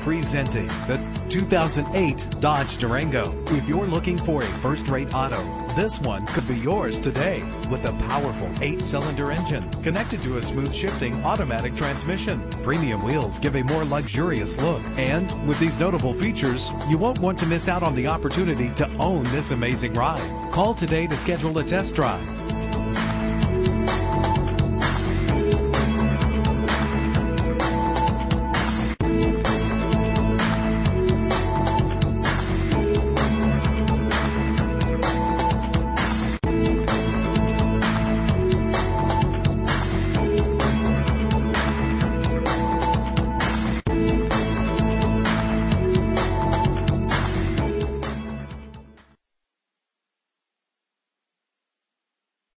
Presenting the 2008 Dodge Durango. If you're looking for a first-rate auto, this one could be yours today. With a powerful eight-cylinder engine connected to a smooth shifting automatic transmission. Premium wheels give a more luxurious look. And with these notable features, you won't want to miss out on the opportunity to own this amazing ride. Call today to schedule a test drive.